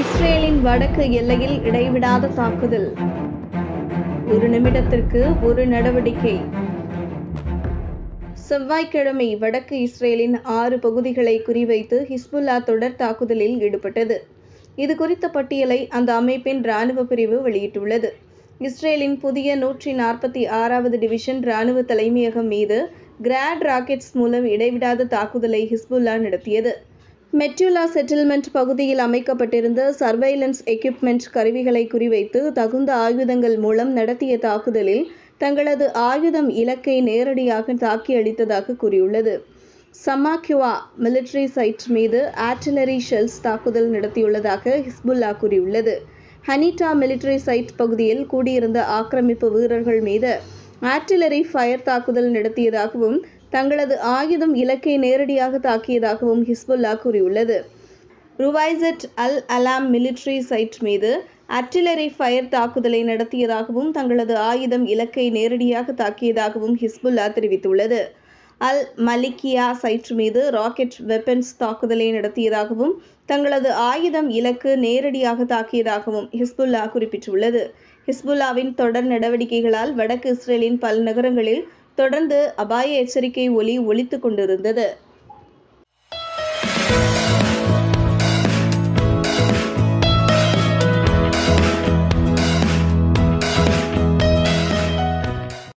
இஸ்ரேலின் வடக்கு எல்லையில் இடைவிடாத தாக்குதல். ஒரு நிமிடத்திற்கு ஒரு நடவடிக்கை. செவ்வாய்க்கிழமை வடக்கு இஸ்ரேலின் ஆறு பகுதிகளை குறிவைத்து ஹிஸ்புல்லா தொடர் தாக்குதலில் ஈடுபட்டது. இது குறித்த பட்டியலை அந்த அமைப்பின் இராணுவ பிரிவு வெளியிட்டுள்ளது. இஸ்ரேலின் புதிய நூற்றி நாற்பத்தி ஆறாவது டிவிஷன் இராணுவ தலைமையகம் மீது கிராட் ராக்கெட்ஸ் மூலம் இடைவிடாத தாக்குதலை ஹிஸ்புல்லா நடத்தியது. மெட்யூலா செட்டில்மெண்ட் பகுதியில் அமைக்கப்பட்டிருந்த சர்வைலன்ஸ் எக்யூப்மெண்ட் கருவிகளை குறிவைத்து தகுந்த ஆயுதங்கள் மூலம் நடத்திய தாக்குதலில் தங்களது ஆயுதம் இலக்கை நேரடியாக தாக்கி அளித்ததாக கூறியுள்ளது. சமாக்யுவா மிலிட்டரி சைட் மீது ஆர்டிலரி ஷெல்ஸ் தாக்குதல் நடத்தியுள்ளதாக ஹிஸ்புல்லா கூறியுள்ளது. ஹனிட்டா மிலிட்டரி சைட் பகுதியில் கூடியிருந்த ஆக்கிரமிப்பு வீரர்கள் மீது ஆர்டிலரி ஃபயர் தாக்குதல் நடத்தியதாகவும் தங்களது ஆயுதம் இலக்கை நேரடியாக தாக்கியதாகவும் ஹிஸ்புல்லா கூறியுள்ளது. ருவைசட் அல் அலாம் மிலிட்ரி சைட் மீது அர்டிலரி ஃபயர் தாக்குதலை நடத்தியதாகவும் தங்களது ஆயுதம் இலக்கை நேரடியாக தாக்கியதாகவும் ஹிஸ்புல்லா தெரிவித்துள்ளது. அல் மலிக்கியா சைட் மீது ராக்கெட் வெப்பன்ஸ் தாக்குதலை நடத்தியதாகவும் தங்களது ஆயுதம் இலக்கு நேரடியாக தாக்கியதாகவும் ஹிஸ்புல்லா குறிப்பிட்டுள்ளது. ஹிஸ்புல்லாவின் தொடர் நடவடிக்கைகளால் வடக்கு இஸ்ரேலின் பல நகரங்களில் தொடர்ந்து அபாய எச்சரிக்கை ஒலி ஒலித்து கொண்டிருந்தது.